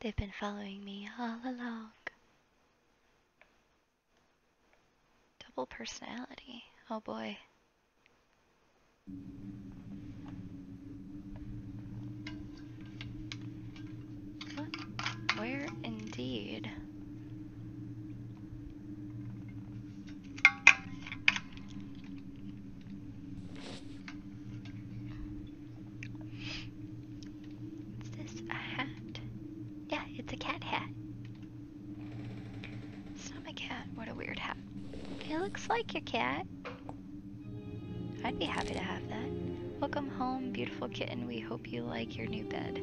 They've been following me all along. Double personality. Oh boy. like your cat. I'd be happy to have that. Welcome home, beautiful kitten. We hope you like your new bed.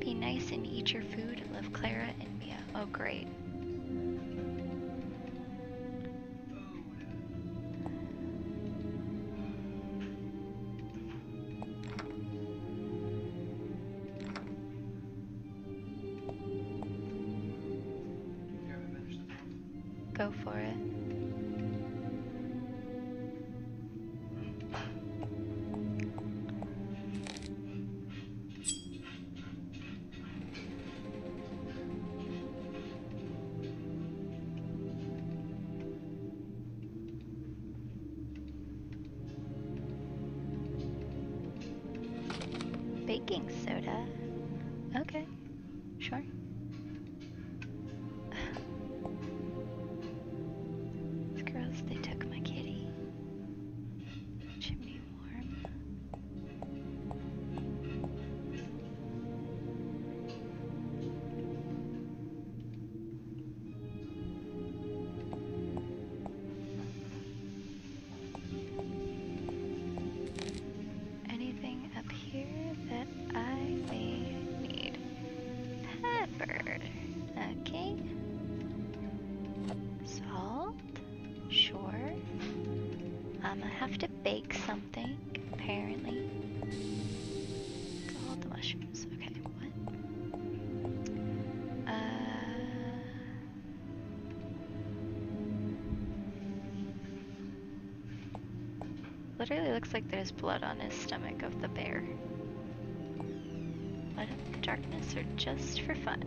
Be nice and eat your food. Love Clara and Mia. Oh, great. rankings. literally looks like there's blood on his stomach of the bear. Light the darkness or just for fun.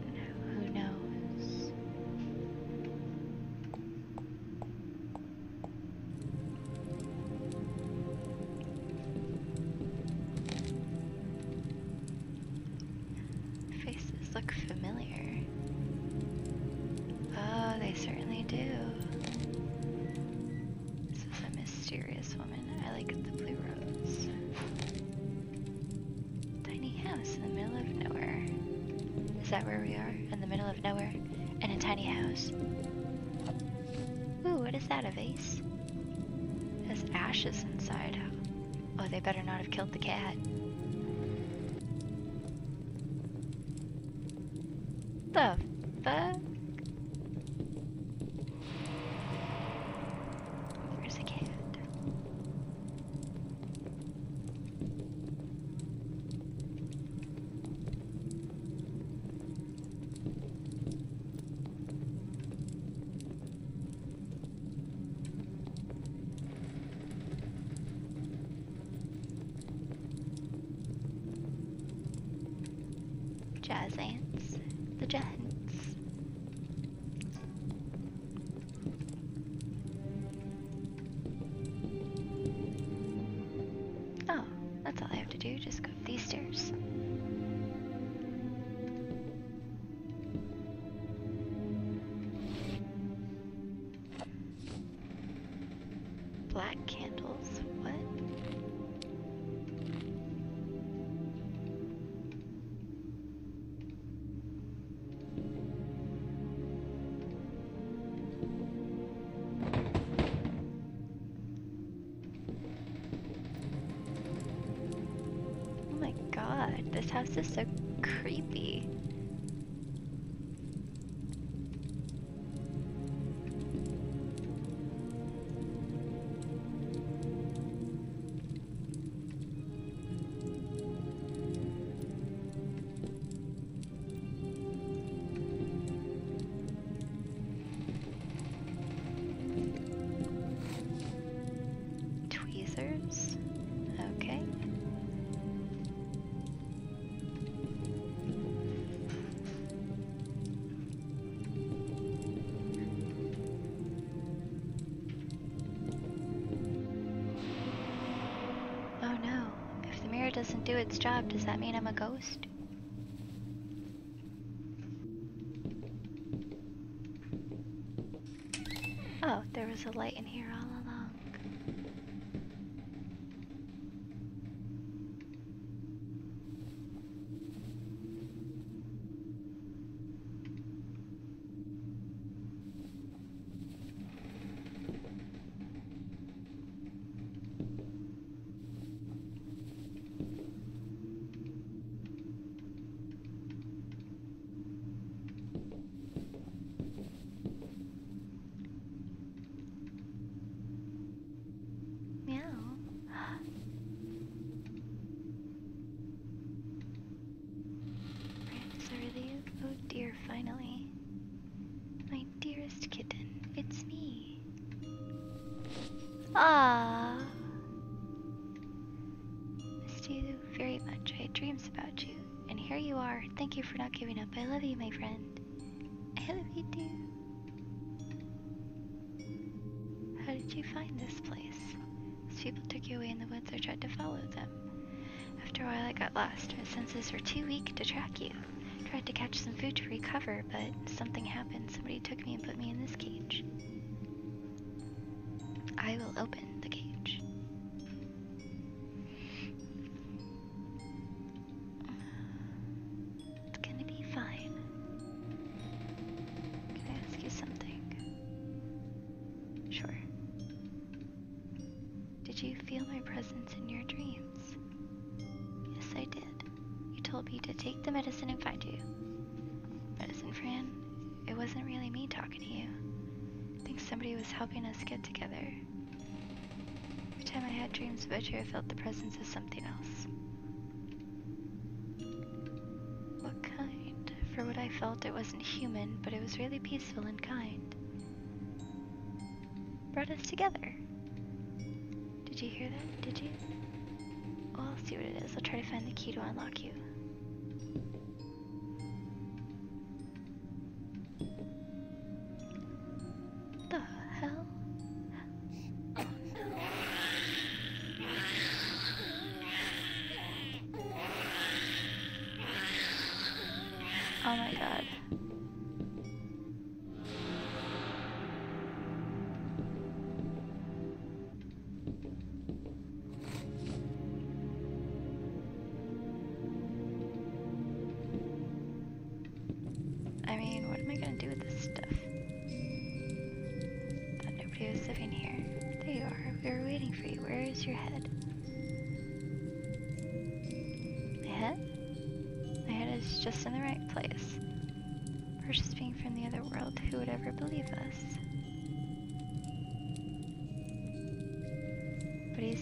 jazz ants. The jazz its job, does that mean I'm a ghost? Oh, there was a light in here all along. Meow. Right, is that really you? Oh dear, finally. My dearest kitten, it's me. Ah. Missed you very much. I had dreams about you. And here you are. Thank you for not giving up. I love you, my friend. I love you too. How did you find this place? These people took you away in the woods I tried to follow them. After a while, I got lost. My senses were too weak to track you. Tried to catch some food to recover, but something happened. Somebody took me and put me in this cage. I will open find the key to unlock you.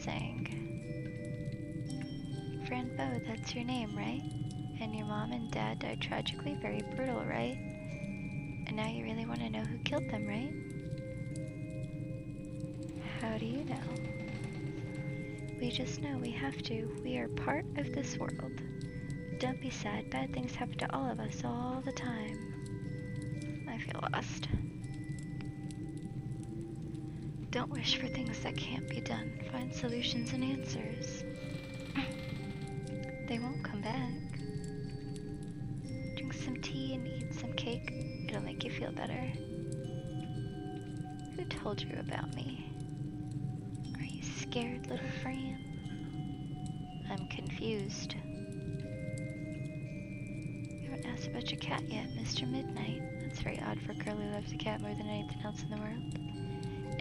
You? Fran Bow, that's your name, right? And your mom and dad died tragically, very brutal, right? And now you really want to know who killed them, right? How do you know? We just know we have to. We are part of this world. Don't be sad. Bad things happen to all of us all the time. I feel lost. Don't wish for things that can't be done. Find solutions and answers. they won't come back. Drink some tea and eat some cake. It'll make you feel better. Who told you about me? Are you scared, little Fran? I'm confused. You haven't asked about your cat yet, Mr. Midnight. That's very odd for who loves a cat more than anything else in the world.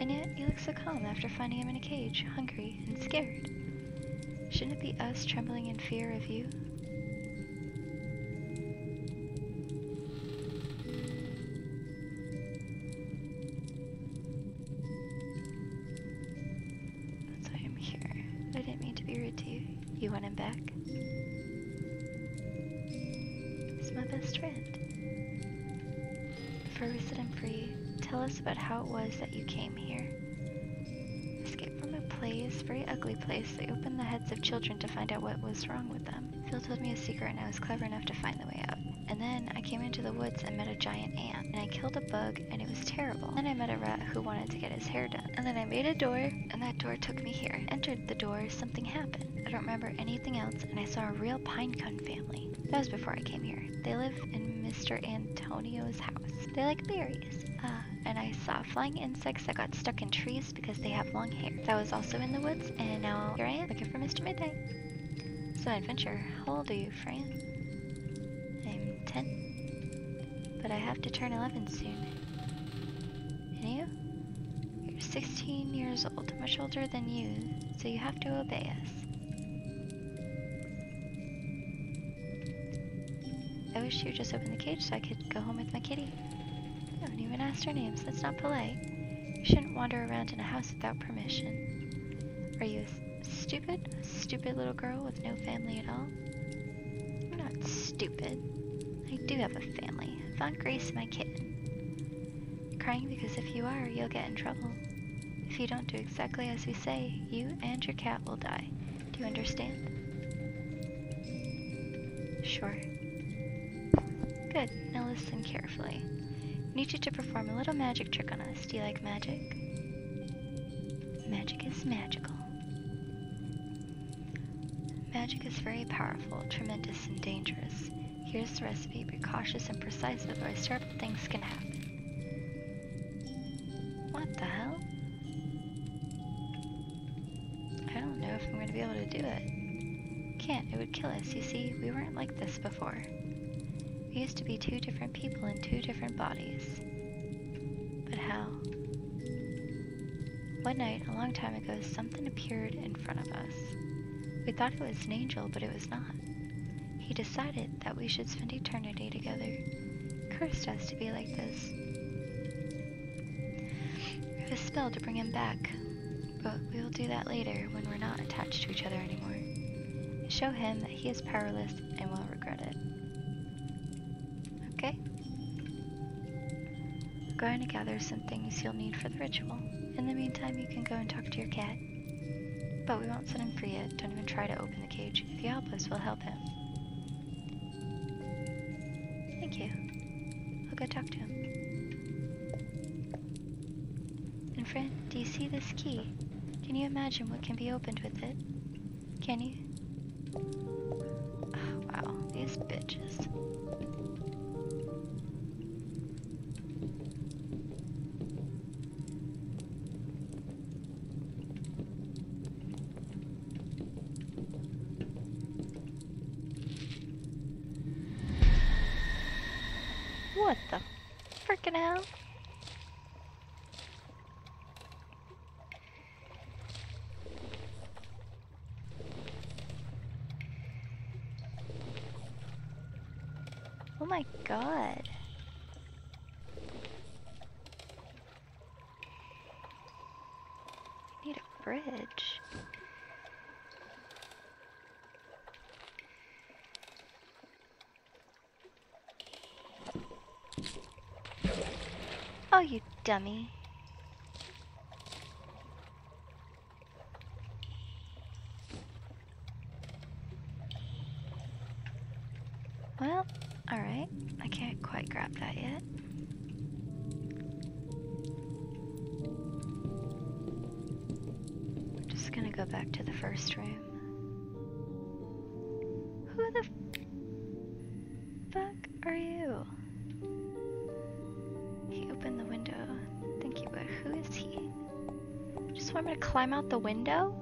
And yet, you look so calm after finding him in a cage, hungry and scared. Shouldn't it be us trembling in fear of you? Ugly place. They opened the heads of children to find out what was wrong with them. Phil told me a secret and I was clever enough to find the way out. And then I came into the woods and met a giant ant. And I killed a bug and it was terrible. Then I met a rat who wanted to get his hair done. And then I made a door and that door took me here. Entered the door, something happened. I don't remember anything else, and I saw a real pinecone family. That was before I came here. They live in Mr. Antonio's house. They like berries. Uh, and I saw flying insects that got stuck in trees because they have long hair. That was also in the woods, and now here I am looking for Mr. Midnight. So adventure. How old are you, Fran? I'm 10. But I have to turn 11 soon. And you? You're 16 years old, much older than you, so you have to obey us. I wish you would just open the cage so I could go home with my kitty. Her names. That's not polite. You shouldn't wander around in a house without permission. Are you a stupid? A stupid little girl with no family at all? I'm not stupid. I do have a family. I found Grace, my kitten. crying because if you are, you'll get in trouble. If you don't do exactly as we say, you and your cat will die. Do you understand? Sure. Good. Now listen carefully. Need you to perform a little magic trick on us. Do you like magic? Magic is magical. Magic is very powerful, tremendous, and dangerous. Here's the recipe. Be cautious and precise, otherwise terrible things can happen. What the hell? I don't know if I'm going to be able to do it. Can't, it would kill us. You see, we weren't like this before. We used to be two different people in two different bodies. But how? One night, a long time ago, something appeared in front of us. We thought it was an angel, but it was not. He decided that we should spend eternity together. Cursed us to be like this. We have a spell to bring him back, but we will do that later when we're not attached to each other anymore. Show him that he is powerless going to gather some things you'll need for the ritual. In the meantime, you can go and talk to your cat. But we won't set him free yet. Don't even try to open the cage. If you help us, we'll help him. Thank you. I'll go talk to him. And Fran, do you see this key? Can you imagine what can be opened with it? Can you? Oh, wow, these bitches. What the freaking hell? Oh my god. I need a bridge. Oh, you dummy. Well, alright. I can't quite grab that yet. We're just gonna go back to the first room. Who the fuck are you? He opened the window. Thank you, but who is he? Just want me to climb out the window?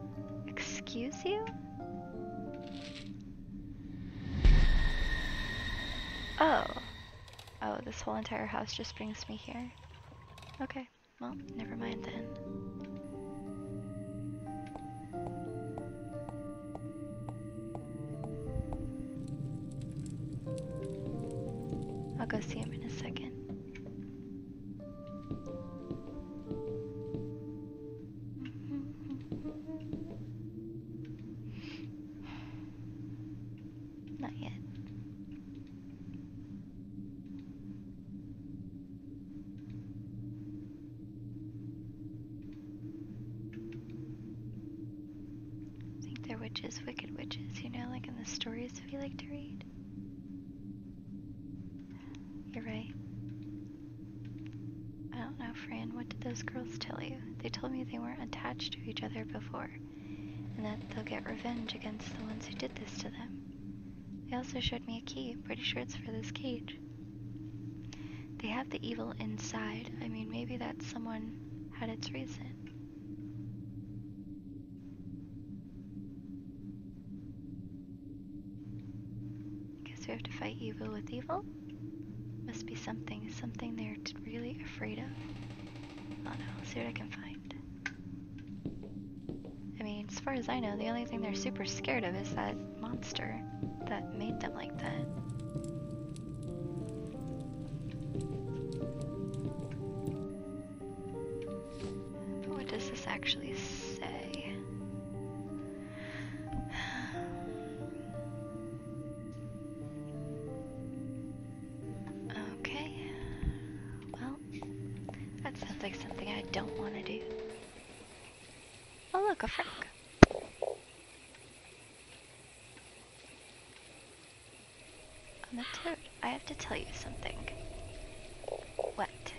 Excuse you? Oh. Oh, this whole entire house just brings me here. Okay, well, never mind then. Fran, what did those girls tell you? They told me they weren't attached to each other before, and that they'll get revenge against the ones who did this to them. They also showed me a key. Pretty sure it's for this cage. They have the evil inside. I mean, maybe that someone had its reason. I guess we have to fight evil with evil? Be something, something they're really afraid of. Oh no, see what I can find. I mean, as far as I know, the only thing they're super scared of is that monster that made them like that. I have to tell you something. What?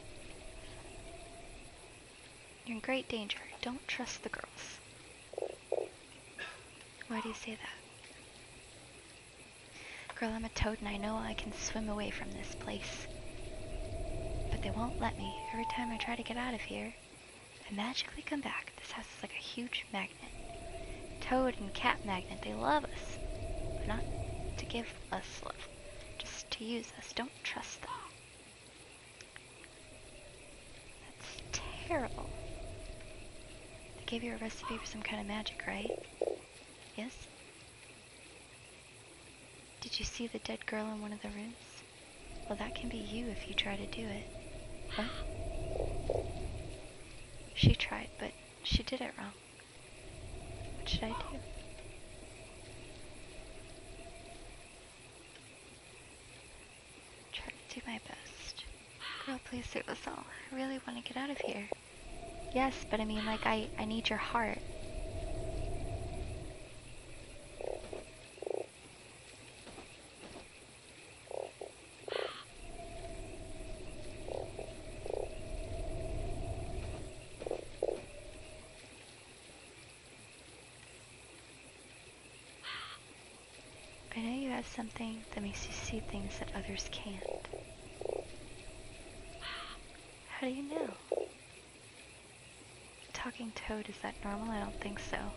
You're in great danger. Don't trust the girls. Why do you say that? Girl, I'm a toad and I know I can swim away from this place. But they won't let me. Every time I try to get out of here, I magically come back. This house is like a huge magnet. Toad and cat magnet, they love us. But not to give us love, to use us. Don't trust them. That's terrible. They gave you a recipe for some kind of magic, right? Yes? Did you see the dead girl in one of the rooms? Well, that can be you if you try to do it. What? She tried, but she did it wrong. What should I do? Try to do my best. Girl, please save us all. I really want to get out of here. Yes, but I mean, like, I, I need your heart. I know you have something that makes you see things that others can't. Do you know? Talking toad, is that normal? I don't think so. You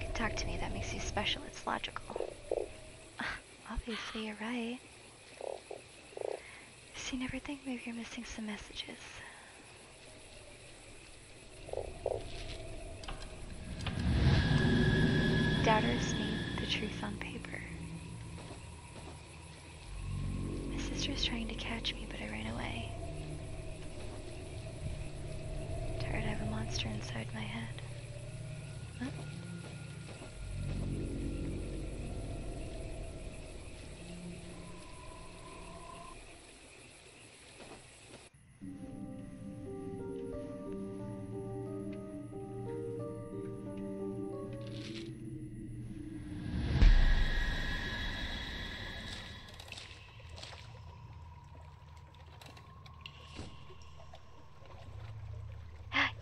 can talk to me, that makes you special. It's logical. Obviously, you're right. Seen everything, maybe you're missing some messages.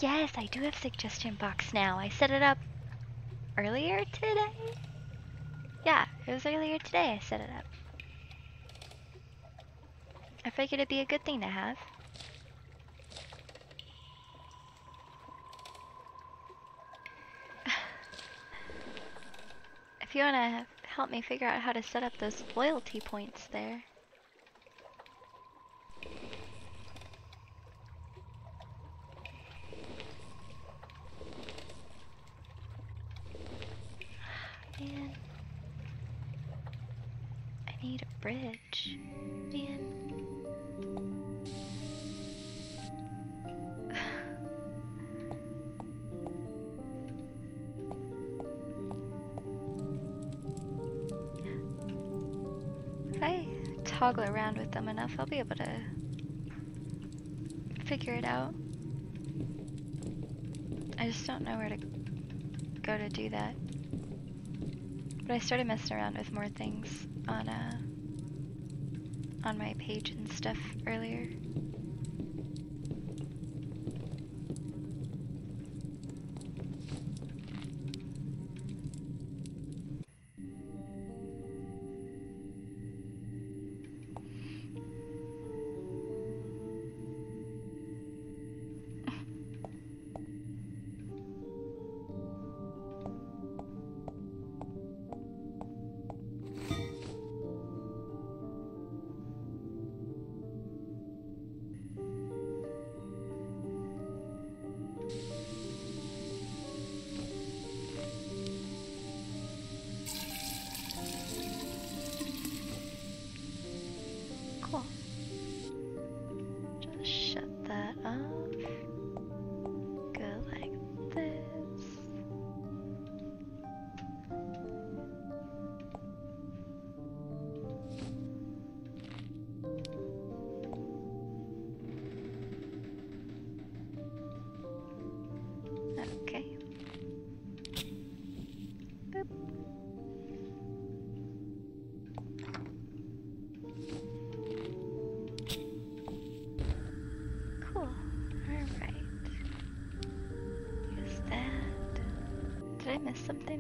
Yes, I do have suggestion box now. I set it up earlier today. Yeah, it was earlier today I set it up. I figured it'd be a good thing to have. if you want to help me figure out how to set up those loyalty points there. Them enough, I'll be able to figure it out. I just don't know where to go to do that. But I started messing around with more things on uh on my page and stuff earlier.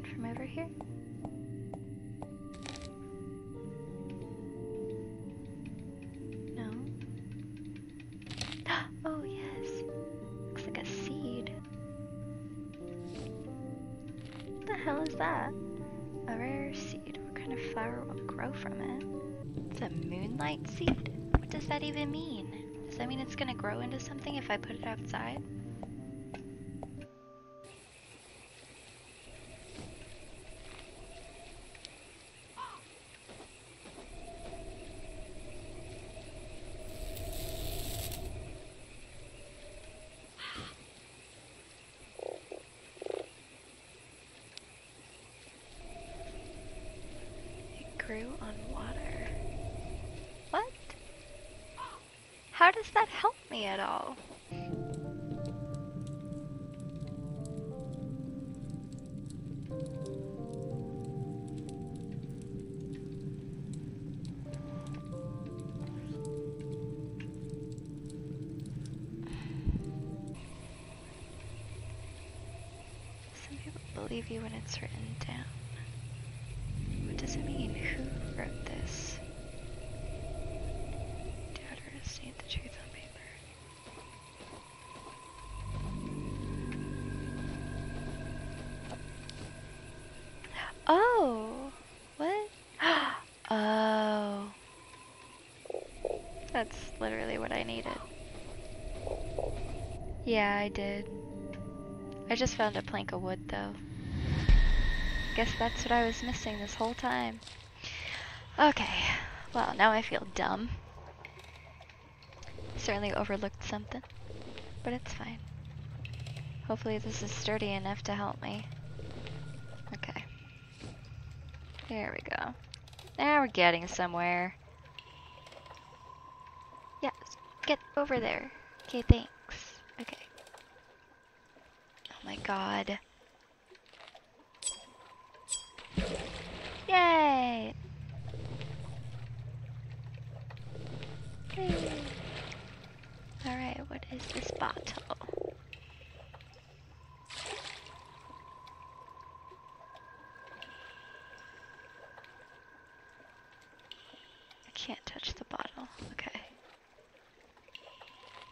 From over here? No. Oh, yes. Looks like a seed. What the hell is that? A rare seed. What kind of flower will grow from it? It's a moonlight seed? What does that even mean? Does that mean it's gonna grow into something if I put it outside? It grew on water. What? How does that help me at all? Some people believe you when it's written down. What does it mean? Who wrote this? Doubters need the truth on paper. Oh, what? oh, that's literally what I needed. Yeah, I did. I just found a plank of wood though. Guess that's what I was missing this whole time. Okay, well, now I feel dumb. Certainly overlooked something, but it's fine. Hopefully, this is sturdy enough to help me. Okay. There we go. Now we're getting somewhere. Yeah, get over there. Okay, thanks. Okay. Oh my god. Yay! Alright, what is this bottle? I can't touch the bottle. Okay.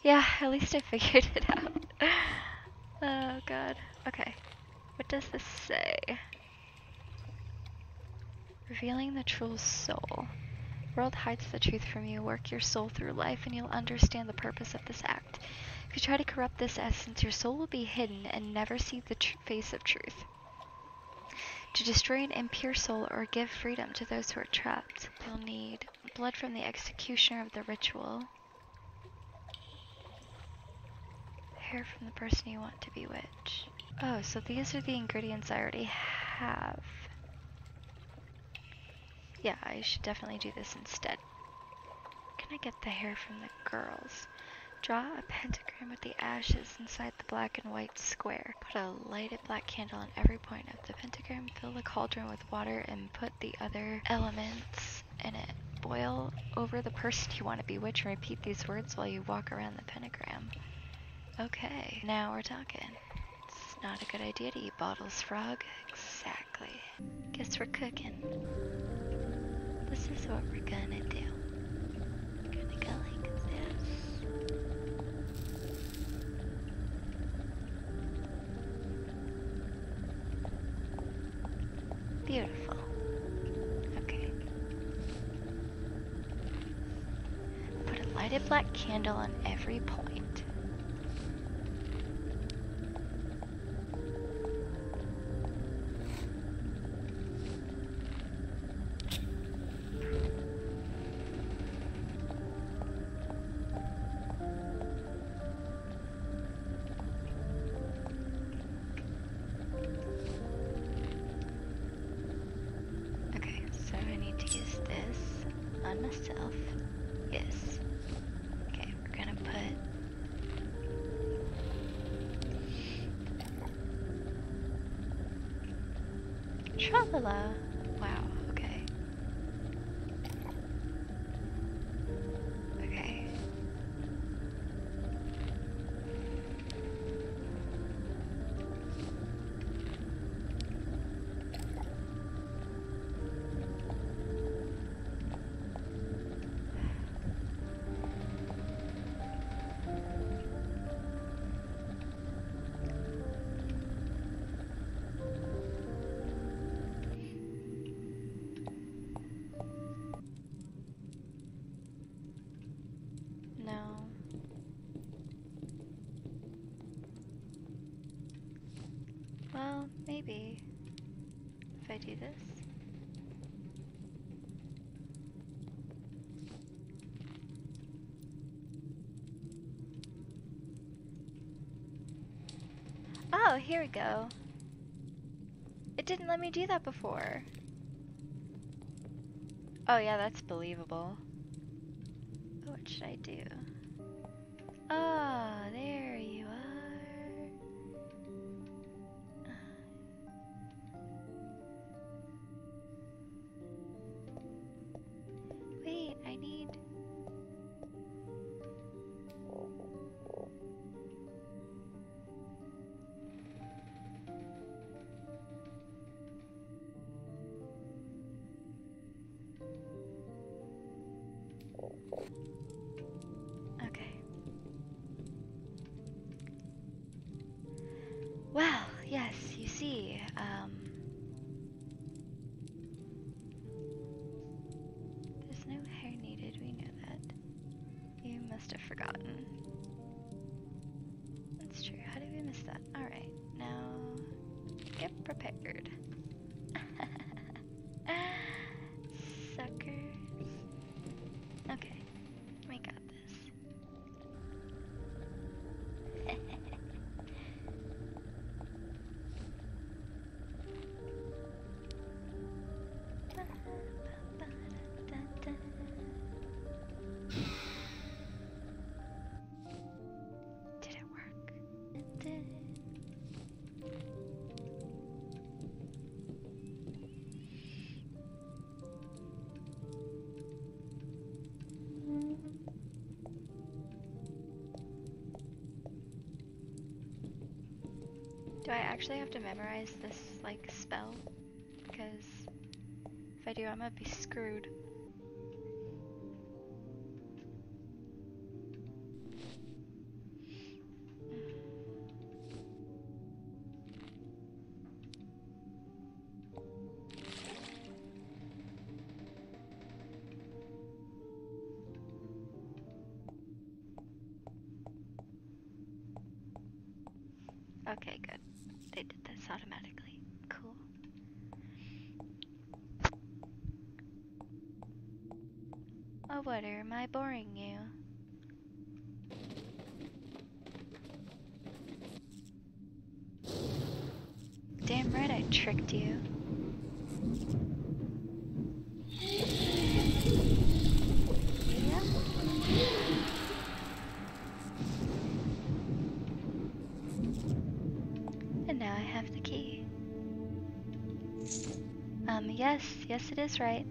Yeah, at least I figured it out. oh god. Okay. What does this say? Revealing the true soul. World hides the truth from you. Work your soul through life and you'll understand the purpose of this act. If you try to corrupt this essence, your soul will be hidden and never see the face of truth. To destroy an impure soul or give freedom to those who are trapped, you'll need blood from the executioner of the ritual, hair from the person you want to bewitch. Oh, so these are the ingredients I already have. Yeah, I should definitely do this instead. Can I get the hair from the girls? Draw a pentagram with the ashes inside the black and white square. Put a lighted black candle on every point of the pentagram. Fill the cauldron with water and put the other elements in it. Boil over the person you want to bewitch and repeat these words while you walk around the pentagram. Okay, now we're talking. It's not a good idea to eat bottles, frog. Exactly. Guess we're cooking. This is what we're gonna do. We're gonna go like this. Beautiful. Okay. Put a lighted black candle on every point. Maybe. If I do this. Oh, here we go. It didn't let me do that before. Oh yeah, that's believable. What should I do? Prepared. Do I actually have to memorize this, like, spell? Because if I do, I'm gonna be screwed. Yes, it is right.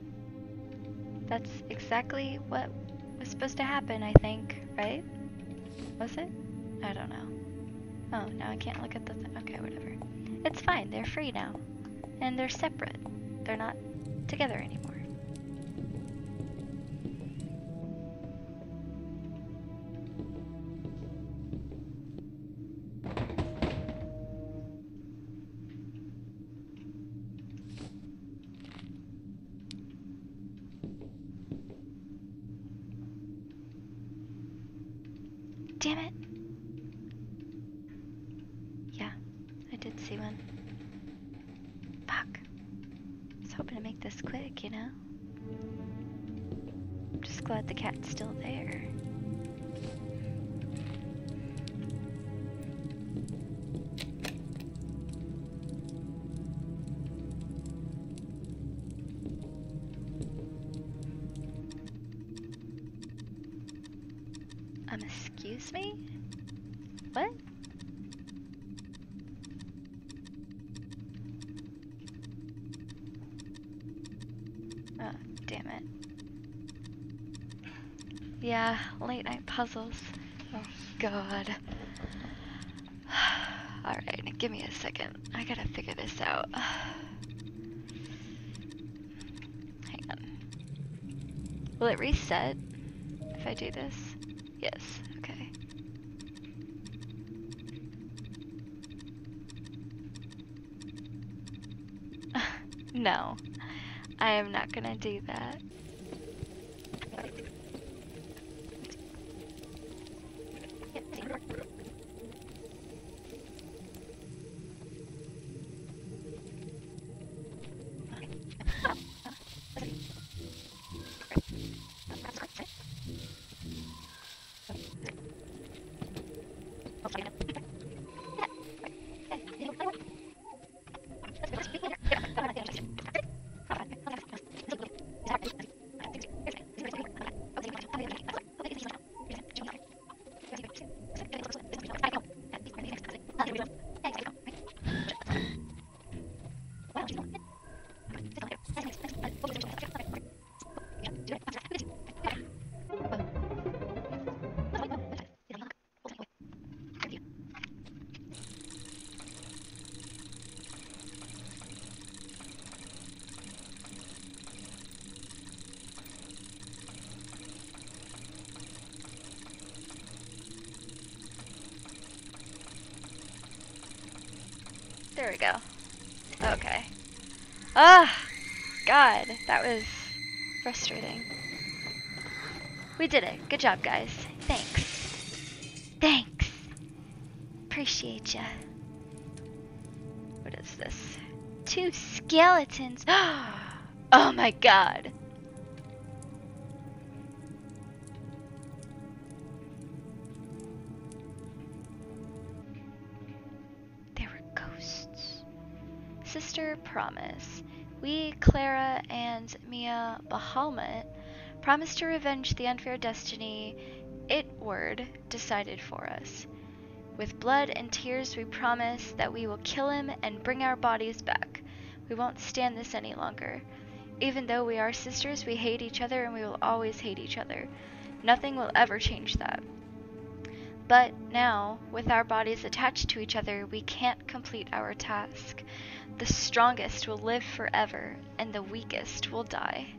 That's exactly what was supposed to happen, I think, right? Was it? I don't know. Oh, now I can't look at the th- Okay, whatever. It's fine, they're free now. And they're separate. They're not together anymore. Yeah, late night puzzles. Oh god. Alright, give me a second. I gotta figure this out. Hang on. Will it reset if I do this? Yes, okay. no, I am not gonna do that. There we go. Okay. Ah! God, that was frustrating. We did it. Good job, guys. Thanks. Thanks. Appreciate ya. What is this? Two skeletons. Oh my god. Mia Bahamut promise to revenge the unfair destiny Itward decided for us. With blood and tears, we promise that we will kill him and bring our bodies back. We won't stand this any longer. Even though we are sisters, we hate each other and we will always hate each other. Nothing will ever change that. But now, with our bodies attached to each other, we can't complete our task. The strongest will live forever, and the weakest will die.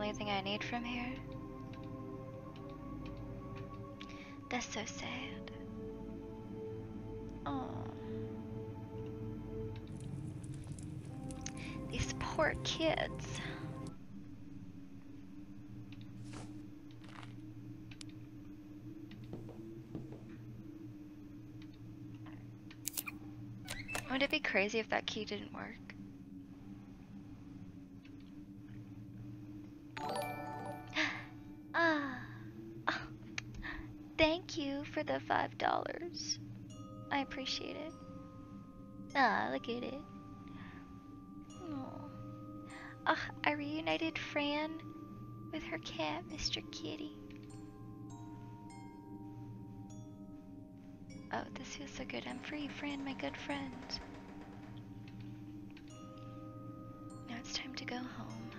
Only thing I need from here? That's so sad. Oh. These poor kids. Would it be crazy if that key didn't work? For the five dollars. I appreciate it. Ah, look at it. Oh. Ah, I reunited Fran with her cat, Mr. Kitty. Oh, this feels so good. I'm free, Fran, my good friend. Now it's time to go home.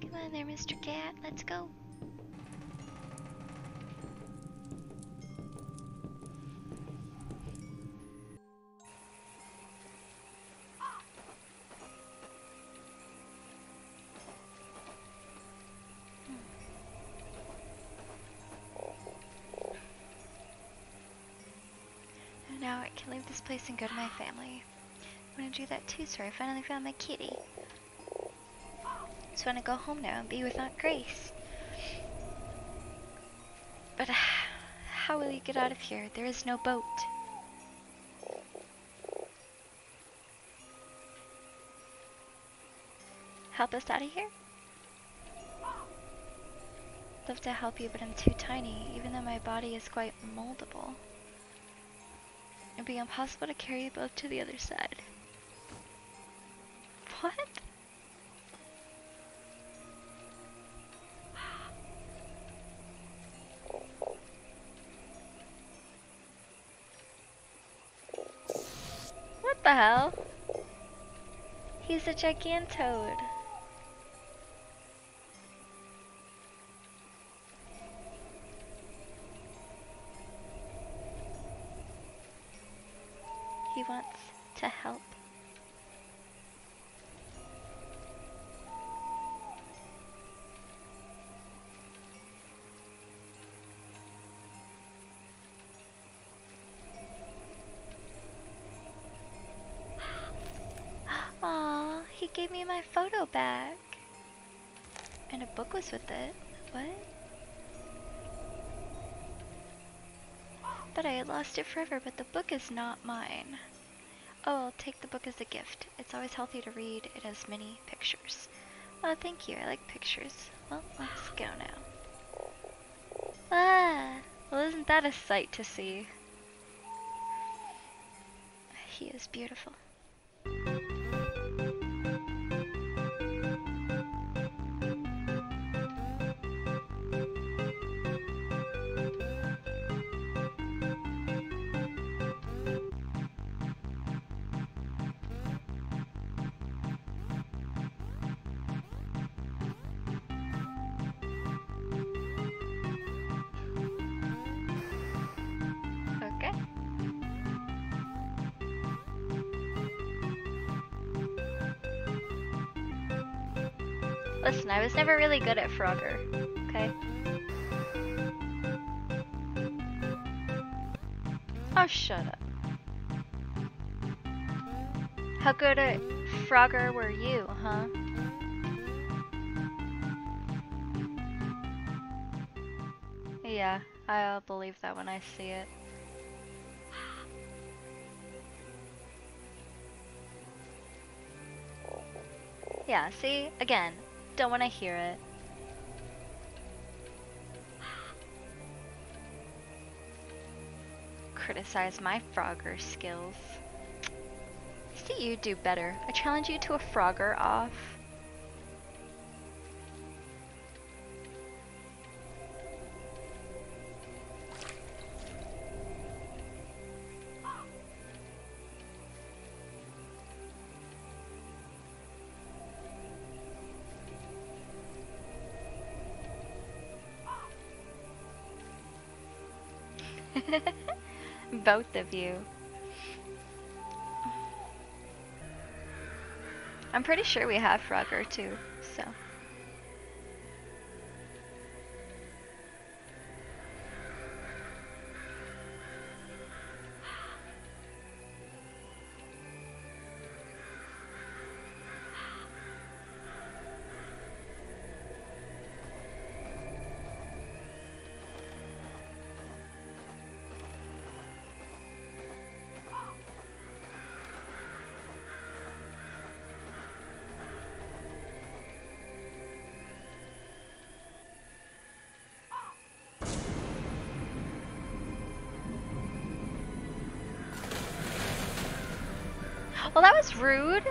Come on there, Mr. Cat. Let's go. Place and go to my family. I'm gonna do that too, sir. I finally found my kitty. Just wanna go home now and be with Aunt Grace. But uh, how will you get out of here? There is no boat. Help us out of here? Love to help you, but I'm too tiny, even though my body is quite moldable. It'd be impossible to carry you both to the other side. What? What the hell? He's a gigantoad. To help. Aw, he gave me my photo back. And a book was with it. What? But I had lost it forever, but the book is not mine. Oh, take the book as a gift. It's always healthy to read. It has many pictures. Oh, thank you. I like pictures. Well, let's go now. Ah! Well, isn't that a sight to see? He is beautiful. Listen, I was never really good at Frogger, okay? Oh, shut up. How good at Frogger were you, huh? Yeah, I'll believe that when I see it. Yeah, see? Again, don't want to hear it. Criticize my Frogger skills. See you do better. I challenge you to a Frogger off. Both of you. I'm pretty sure we have Frogger too, so. Was rude.